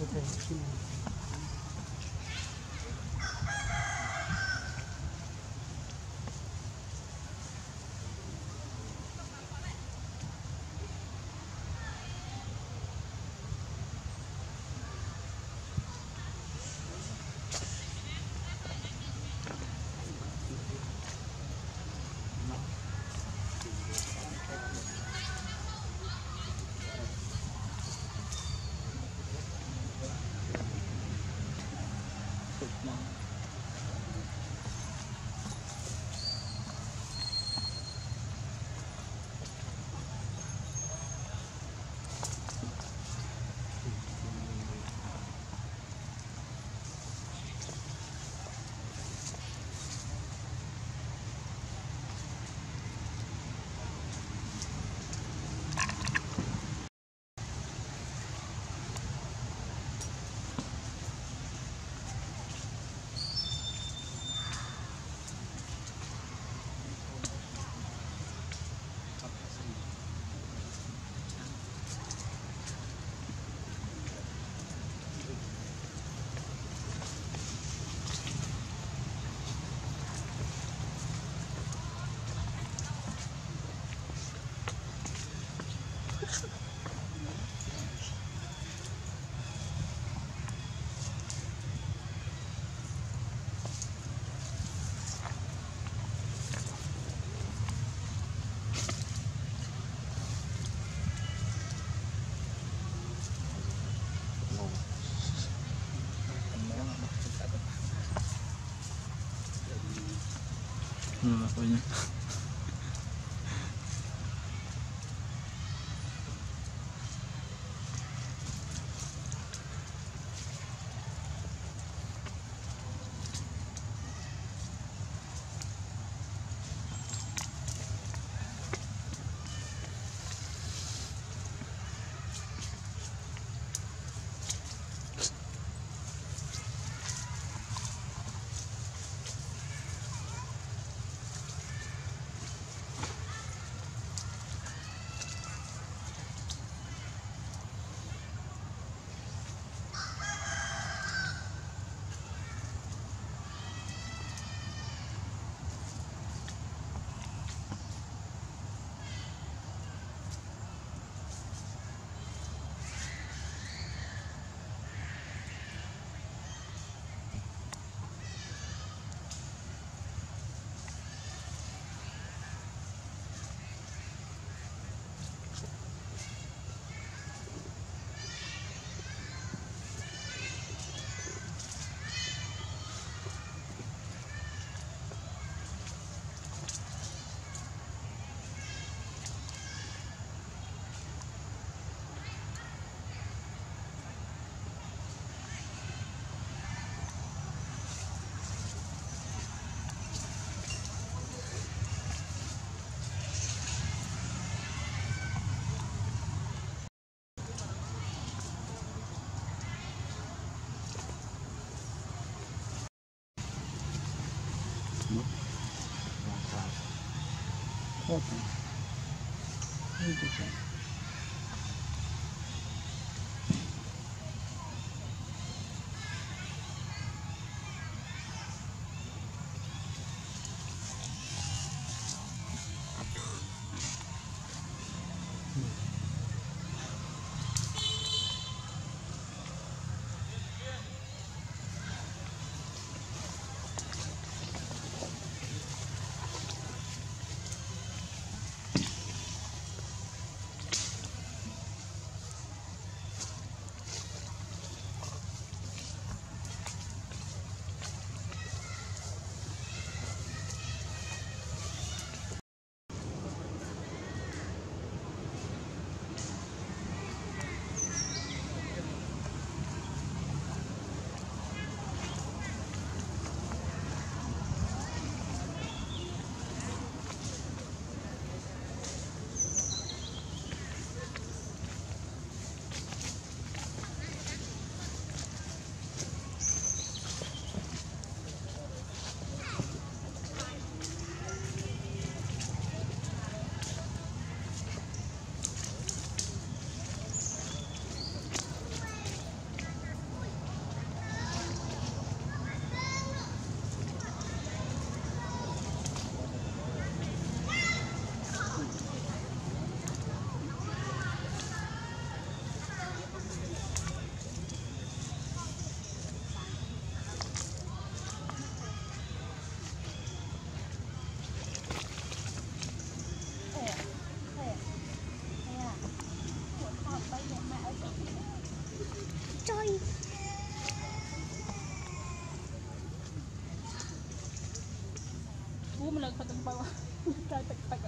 Okay. Ako niya. มัน Вот он. Видите? mo lang patong bawa. Tatagtagan.